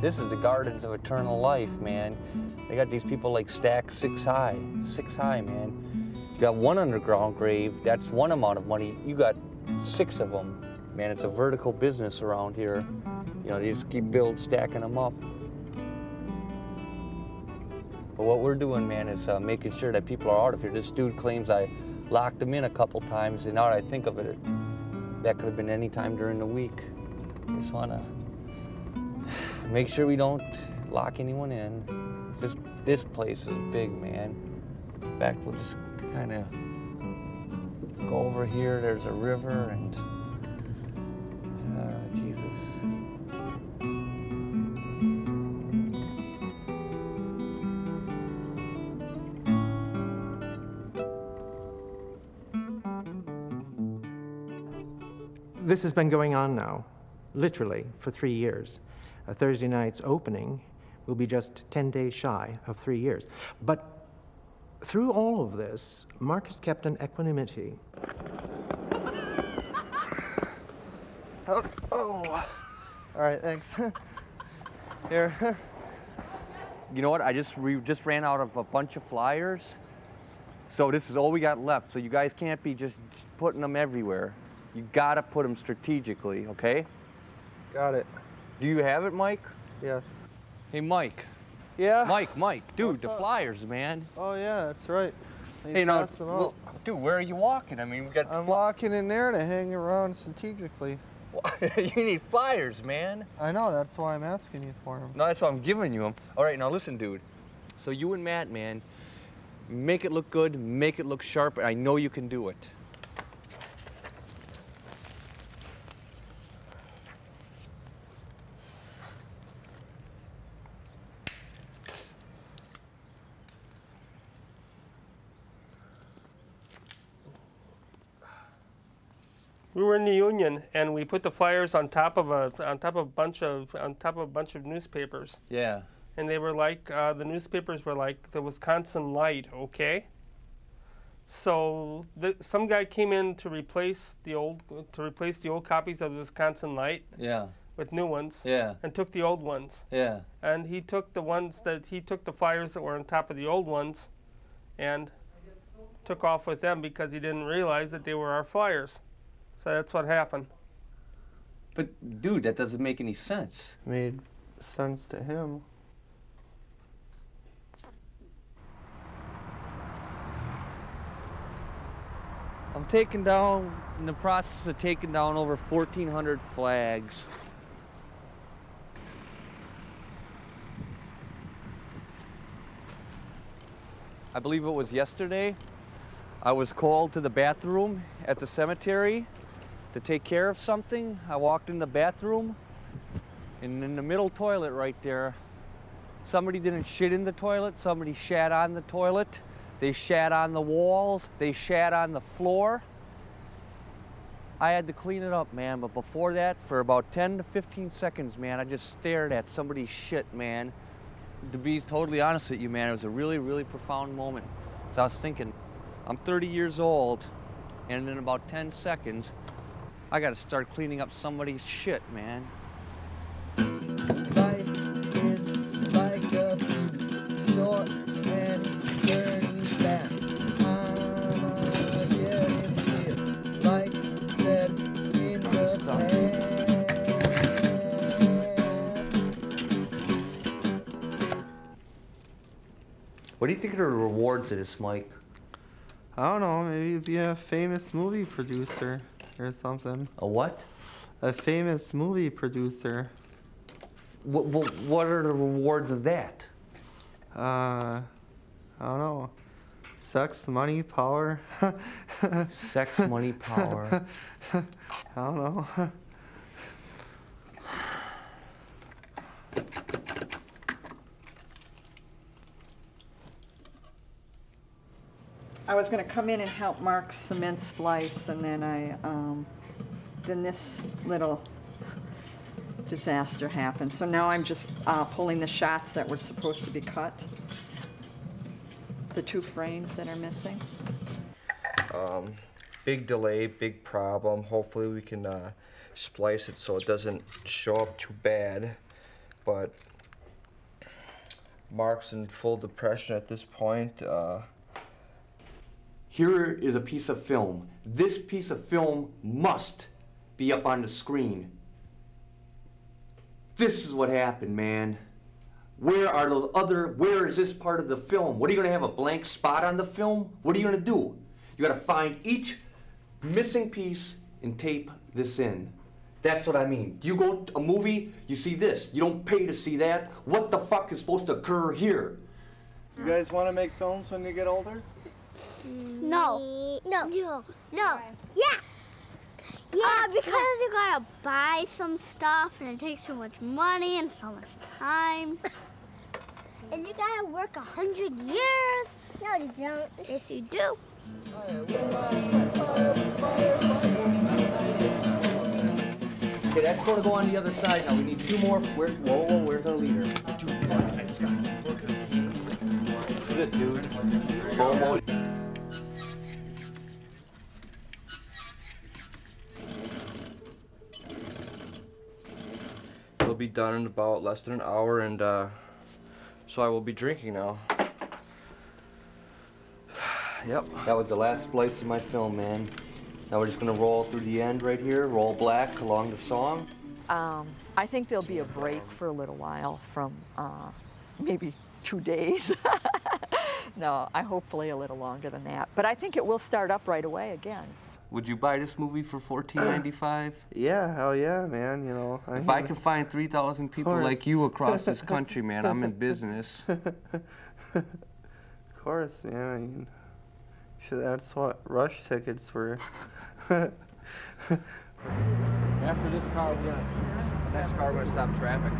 This is the gardens of eternal life, man. They got these people like stacked six high, six high, man. You got one underground grave, that's one amount of money. You got six of them. Man, it's a vertical business around here. You know, they just keep build stacking them up. But what we're doing, man, is uh, making sure that people are out of here. This dude claims I locked him in a couple times, and now I think of it, that could have been any time during the week. Just wanna make sure we don't lock anyone in. This this place is big, man. In fact, we'll just kind of go over here. There's a river, and uh, Jesus. This has been going on now, literally, for three years. A Thursday night's opening will be just 10 days shy of three years. But through all of this, Mark has kept an equanimity. Oh, oh. all right, thanks. Here. You know what? I just we just ran out of a bunch of flyers. So this is all we got left. So you guys can't be just putting them everywhere. You gotta put them strategically, okay? Got it. Do you have it, Mike? Yes. Hey, Mike. Yeah. Mike, Mike, dude, What's the up? flyers, man. Oh yeah, that's right. You Hey, now, well, dude, where are you walking? I mean, we got. I'm walking in there to hang around strategically. you need flyers, man. I know. That's why I'm asking you for them. No, that's why I'm giving you them. All right, now listen, dude. So you and Matt, man, make it look good, make it look sharp. I know you can do it. We were in the union, and we put the flyers on top of a on top of a bunch of on top of a bunch of newspapers, Yeah. and they were like uh, the newspapers were like the Wisconsin Light, okay. So the, some guy came in to replace the old to replace the old copies of the Wisconsin Light Yeah. with new ones, Yeah. and took the old ones. Yeah. And he took the ones that he took the flyers that were on top of the old ones, and took off with them because he didn't realize that they were our flyers. So that's what happened. But dude, that doesn't make any sense. Made sense to him. I'm taking down in the process of taking down over 1,400 flags. I believe it was yesterday. I was called to the bathroom at the cemetery to take care of something. I walked in the bathroom, and in the middle toilet right there, somebody didn't shit in the toilet, somebody shat on the toilet. They shat on the walls, they shat on the floor. I had to clean it up, man, but before that, for about 10 to 15 seconds, man, I just stared at somebody's shit, man. To be totally honest with you, man, it was a really, really profound moment. So I was thinking, I'm 30 years old, and in about 10 seconds, I gotta start cleaning up somebody's shit, man. Life is like a short and turning back. I'm a getting like that in the past. What do you think are the rewards of this, Mike? I don't know. Maybe you'd be a famous movie producer or something. A what? A famous movie producer. What, what, what are the rewards of that? Uh, I don't know. Sex, money, power. Sex, money, power. I don't know. I was going to come in and help Mark cement splice, and then I, um, then this little disaster happened. So now I'm just uh, pulling the shots that were supposed to be cut. The two frames that are missing. Um, big delay, big problem. Hopefully we can uh, splice it so it doesn't show up too bad. but Mark's in full depression at this point. Uh, Here is a piece of film. This piece of film must be up on the screen. This is what happened, man. Where are those other, where is this part of the film? What are you gonna have a blank spot on the film? What are you gonna do? You gotta find each missing piece and tape this in. That's what I mean. You go to a movie, you see this. You don't pay to see that. What the fuck is supposed to occur here? You guys want to make films when you get older? Mm. No. No. No. No. Yeah. Yeah, uh, because you gotta buy some stuff and it takes so much money and so much time. and you gotta work a hundred years. No, you don't. Yes, you do. Okay, that's gonna go on the other side now. We need two more. Where, whoa, whoa, where's our leader? This is it, dude. Slow mo. Be done in about less than an hour, and uh, so I will be drinking now. yep. That was the last splice of my film, man. Now we're just gonna roll through the end right here, roll black along the song. Um, I think there'll be a break for a little while from uh, maybe two days. no, I hopefully a little longer than that. But I think it will start up right away again. Would you buy this movie for fourteen ninety five? Yeah, hell yeah, man. You know. If I can find three thousand people course. like you across this country, man, I'm in business. of course, man. I mean, shit, that's what rush tickets were. After this car, we're gonna, next car, we're gonna stop traffic.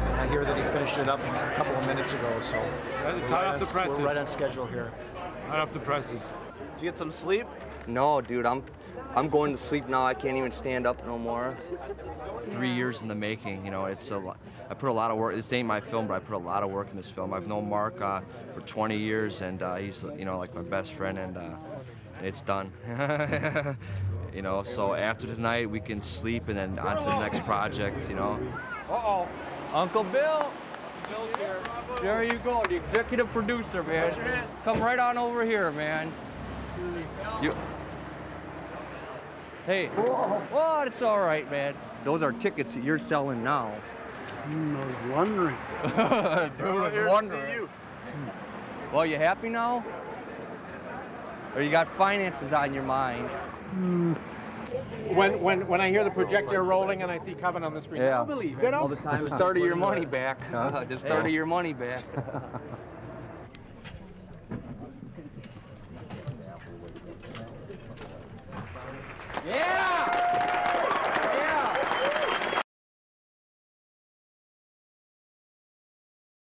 And I hear that he finished it up a couple of minutes ago, so we're right off on the s- we're right on schedule here. Hot off the presses. Did you get some sleep? No, dude, I'm, I'm going to sleep now. I can't even stand up no more. Three years in the making. You know, it's a lot. I put a lot of work. This ain't my film, but I put a lot of work in this film. I've known Mark uh, for 20 years, and uh, he's you know like my best friend, and uh, it's done. you know, so after tonight we can sleep, and then on to the next project. You know. Uh-oh. Uncle Bill. Bill's here. There you go, the executive producer, man. Come right on over here, man. You. Hey. Oh, it's all right, man. Those are tickets that you're selling now. Hmm, I was wondering. Dude, I was wondering. Well, you happy now? Or you got finances on your mind? When when when I hear the projector rolling and I see Coven on the screen, Yeah. I'll believe it. All the time. The start of your money back. the start of your money back. Yeah!